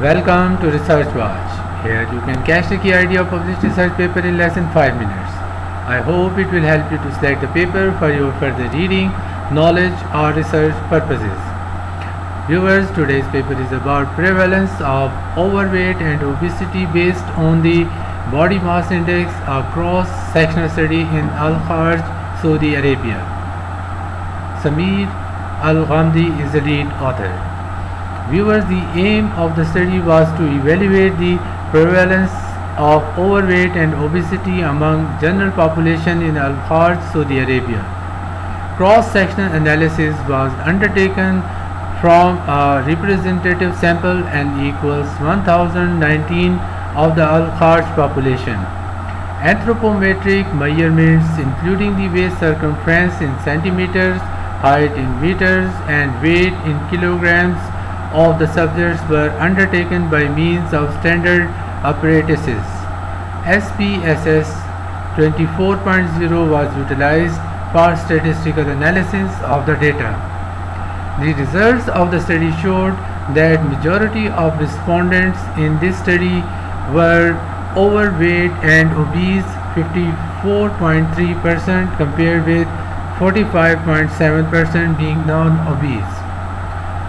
Welcome to Research Watch. Here you can catch the key idea of published research paper in less than 5 minutes. I hope it will help you to select the paper for your further reading, knowledge or research purposes. Viewers, today's paper is about prevalence of overweight and obesity based on the body mass index, across cross-sectional study in Al-Kharj, Saudi Arabia. Samir Al-Ghamdi is the lead author. Viewers, the aim of the study was to evaluate the prevalence of overweight and obesity among general population in Al-Kharj, Saudi Arabia. Cross-sectional analysis was undertaken from a representative sample and equals 1019 of the Al-Kharj population. Anthropometric measurements including the waist circumference in centimeters, height in meters and weight in kilograms of the subjects were undertaken by means of standard apparatuses. SPSS 24.0 was utilized for statistical analysis of the data. The results of the study showed that majority of respondents in this study were overweight and obese 54.3% compared with 45.7% being non-obese.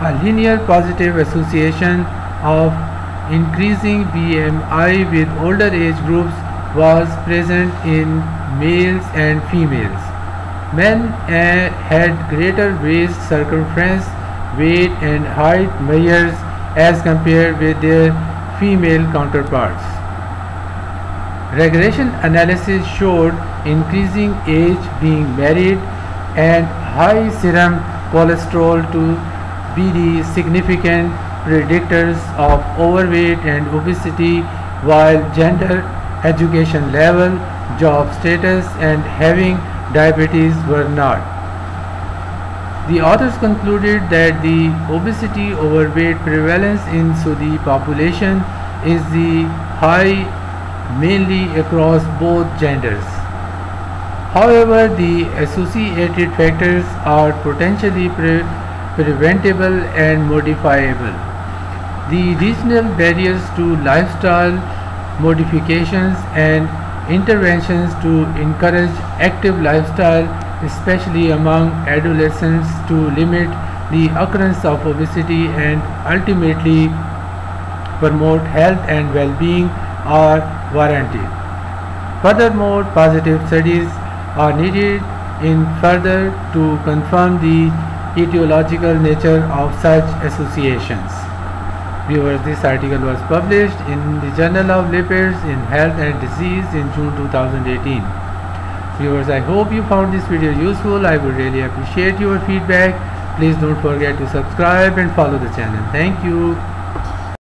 A linear positive association of increasing BMI with older age groups was present in males and females. Men had greater waist circumference, weight and height measures as compared with their female counterparts. Regression analysis showed increasing age being married and high serum cholesterol to be the significant predictors of overweight and obesity while gender, education level, job status and having diabetes were not. The authors concluded that the obesity overweight prevalence in Saudi population is the high mainly across both genders. However, the associated factors are potentially pre preventable and modifiable. The regional barriers to lifestyle modifications and interventions to encourage active lifestyle especially among adolescents to limit the occurrence of obesity and ultimately promote health and well-being are warranted. Furthermore, positive studies are needed in further to confirm the etiological nature of such associations. Viewers, this article was published in the Journal of Lipids in Health and Disease in June 2018. Viewers, I hope you found this video useful. I would really appreciate your feedback. Please don't forget to subscribe and follow the channel. Thank you.